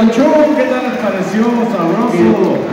18, ¿qué tal les pareció? Sabroso.